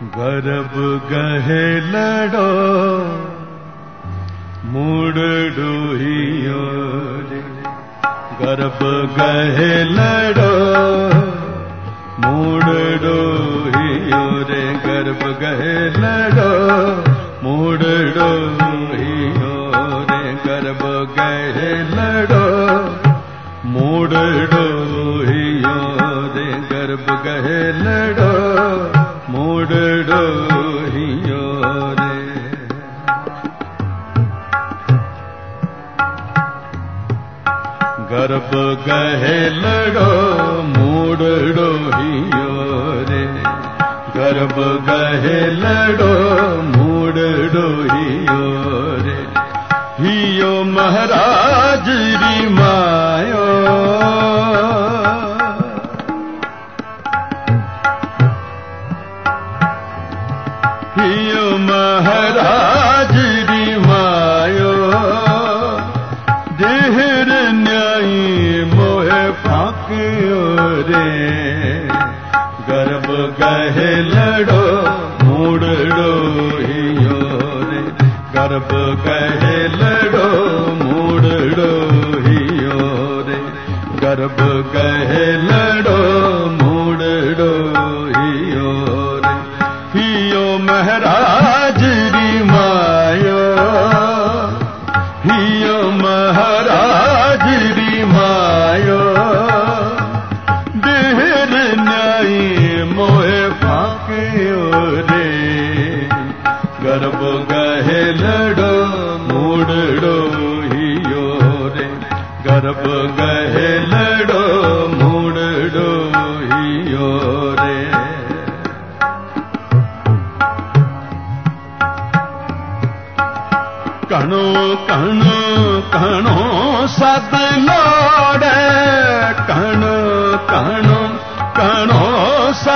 ਗਰਬ ਗਹਿ ਲੜੋ ਮੂੜ ਡੋਹੀਓ ਰੇ ਗਰਬ ਗਹਿ ਲੜੋ ਮੂੜ ਡੋਹੀਓ ਰੇ ਗਰਬ ਗਹਿ ਲੜੋ ਮੂੜ ਡੋਹੀਓ ਰੇ ਗਰਬ ਗਹਿ ਲੜੋ ਮੂੜ ਮੂੜ ਡੋਹੀਓ ਰੇ ਗਰਭ ਗਹਿ ਲੜੋ ਮੂੜ ਡੋਹੀਓ ਰੇ ਗਰਬ ਗਹਿ ਲੜੋ ਮੂੜ ਡੋਹੀਓ ਰੇ ਹੀਓ ਮਹਾਰਾਜ ਰੀ ਮਾਇਓ ਮਹਾਰਾਜ ਰੀ ਮਾਇਓ ਦੇਹਰ ਨਿਆਈ ਮੋਹਿ ਫਾਕਿਓ ਰੇ। ਗਰਬ ਗਹਿ ਲੜੋ ਮੂੜੜੋ ਹੀਓ ਰੇ। ਗਰਬ ਗਹਿ ਲੜੋ ਮੂੜੜੋ ਹੀਓ ਰੇ। ਗਰਬ ਗਹਿ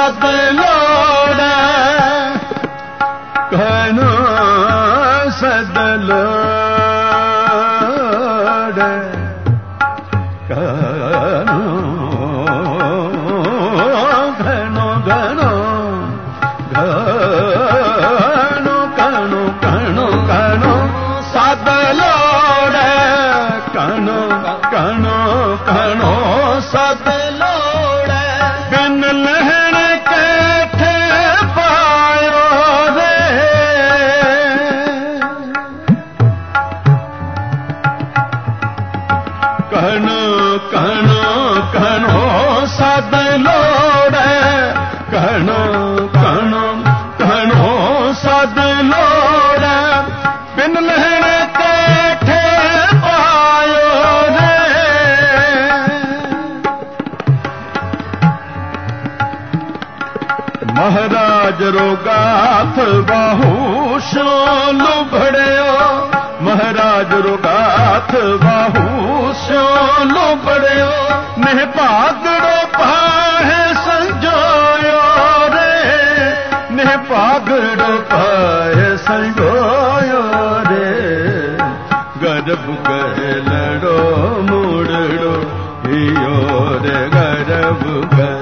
ਸਦ ਬਾਹੂ ਸੋ ਲੁਭੜਿਓ ਮਹਾਰਾਜ ਰੁਗਾਥ ਬਾਹੂ ਸੋ ਲੁਭੜਿਓ ਨਿਹ ਭਾਗੜੋ ਪਾਹੇ ਸੰਜੋਇਓ ਰੇ। ਨਿਹ ਭਾਗੜੋ ਪਾਹੇ ਸੰਜੋਇਓ ਰੇ। ਗਰਬ ਕਹਿ ਲੜੋ ਮੂੜੜੋ ਹੀਓ ਰੇ ਗਰਬ ਕਹਿ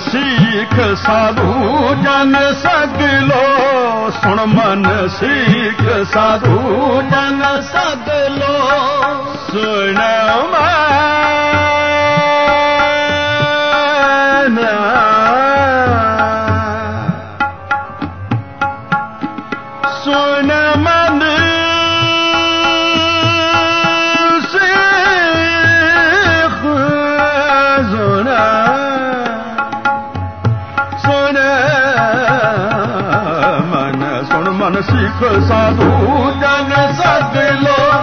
ਸਿੱਖ ਸਾਧੂ ਜਨ ਸਗਲੋ ਸੁਣ ਮਨ ਸੀਖ ਸਾਧੂ ਜਨ ਸਗਲੋ ਸੁਣ ਮਨ ਸਿੱਖ ਸਾਧੂ, ਜਨ ਸਦ ਲੋ।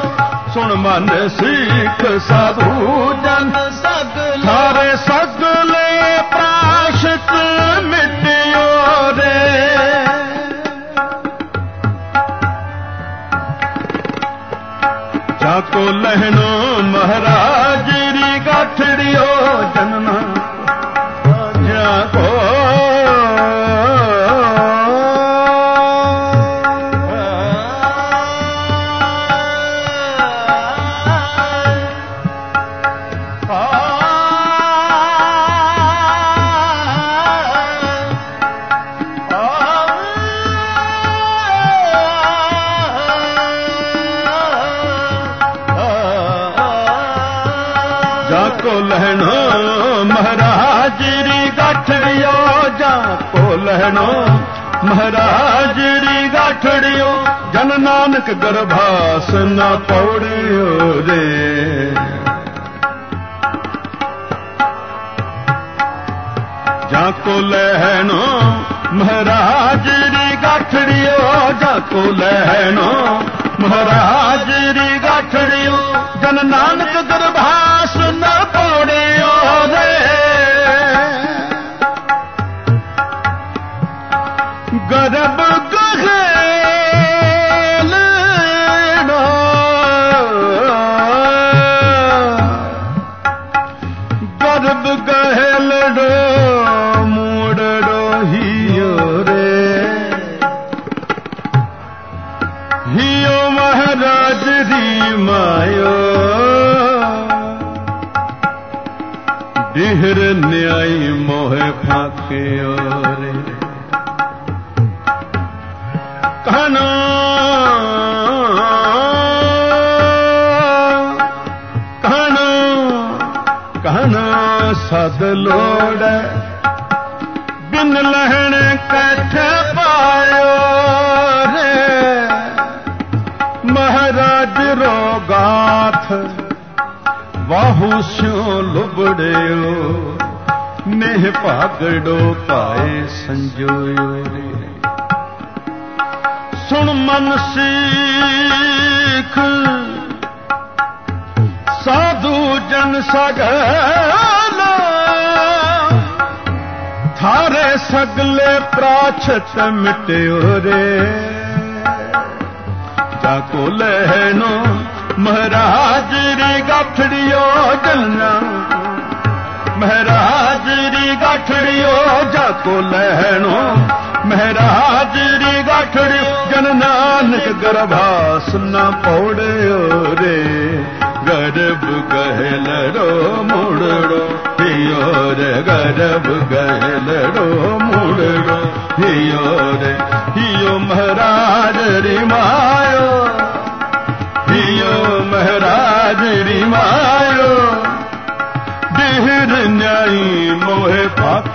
ਸੁਣ ਮਨ ਸਿੱਖ ਸਾਧੂ, ਜਨ ਸਦ ਲੋ। ਸਾਰੇ ਸਦ ਲੈ ਪ੍ਰਾਸ਼ਤ ਮਿਟਿਓ ਰੇ। ਜਾ ਕੋ ਲਹਿਣੋ ਮਹਾਰਾਜ ਰੀ ਗਾਠੜਿਓ ਜਨਨਾ। ਜਾ ਕੋ ਲਹਿਣੋ, ਮਹਾਰਾਜ ਰੀ ਗਾਠੜਿਓ ਜਨ ਨਾਨਕ ਗਰਭਾਸ ਨਾ ਪੌੜਿਓ ਰੇ ਜਾ ਕੋ ਲਹਿਣੋ, ਮਹਾਰਾਜ ਰੀ ਗਾਠੜਿਓ ਜਾ ਕੋ ਲਹਿਣੋ, ਮਹਾਰਾਜ ਰੀ ਗਾਠੜਿਓ ਜਨ ਨਾਨਕ ਦਰਬਾਰ ਫਾਕਿਓ ਰੇ ਕਹਨਾ ਕਹਨਾ ਕਹਨਾ ਸਦ ਲੋੜ ਬਿਨ ਲਹਿਣ ਕੈਠੇ ਪਾਇਓ ਰੇ। ਮਹਾਰਾਜ ਰੋਗਾਥ ਵਾਹੂ ਸਿਓ ਲੁਬੜਿਓ। ਮੇਹ ਭਾਗੜੋ ਪਾਏ ਸੰਜੋਇਓ ਸੁਣ ਮਨ ਸਿੱਖ, ਸਾਧੂ ਜਨ ਸਗਲਾ। ਥਾਰੇ ਸਗਲੇ ਪ੍ਰਾਛਤ ਮਿਟਿਓ ਰੇ। ਜਾ ਕੋ ਲੈਨੋ ਮਹਾਰਾਜ ਰੀ ਗਾਠੜਿਓ ਜਲਨਾ ਮਹਾਰਾਜ ਰੀ ਗਾਠੜਿਓ ਜਾ ਕੋ ਲੈਣੋ। ਮਹਾਰਾਜ ਰੀ ਗਾਠੜਿਓ ਜਨ ਨਾਨਕ ਗਰਭਾਸ ਨਾ ਪੌੜਿਓ ਰੇ। ਗਰਭ ਗਹਿਲੜੋ ਮੁੜੜੋ ਹਿਓ ਰੇ, ਗਰਭ ਗਹਿਲੜੋ ਮੁੜੜੋ ਹਿਓ ਰੇ ਹਿਓ ਮਹਾਰਾਜ ਰੀ ਮਾਇਓ। ਹਿਓ ਮਹਾਰਾਜ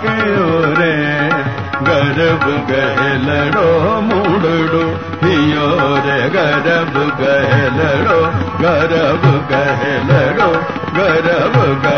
ਮੋਹਿ ਫਾਕਿਓ ਰੇ ਗਰਭ ਗਹਿਲੜੋ ਮੁੜੜੋ ਹਿਓ ਰੇ ਗਰਭ ਗਹਿਲੜੋ ਗਰਭ ਗਹਿਲੜੋ ਗਰਭ ਗਹਿ